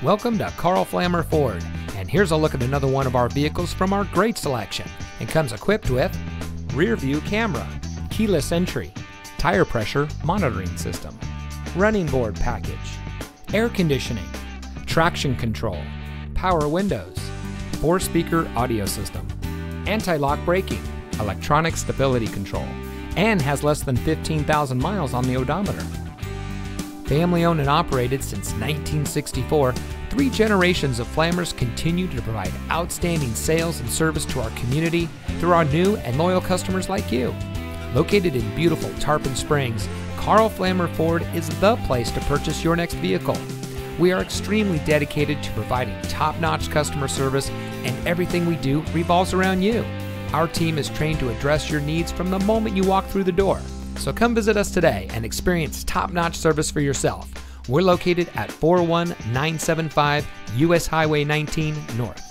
Welcome to Karl Flammer Ford, and here's a look at another one of our vehicles from our great selection. It comes equipped with rear view camera, keyless entry, tire pressure monitoring system, running board package, air conditioning, traction control, power windows, four speaker audio system, anti lock braking, electronic stability control, and has less than 15,000 miles on the odometer. Family owned and operated since 1964, three generations of Flammers continue to provide outstanding sales and service to our community through our new and loyal customers like you. Located in beautiful Tarpon Springs, Karl Flammer Ford is the place to purchase your next vehicle. We are extremely dedicated to providing top notch customer service, and everything we do revolves around you. Our team is trained to address your needs from the moment you walk through the door. So come visit us today and experience top notch service for yourself. We're located at 41975 US Highway 19 North.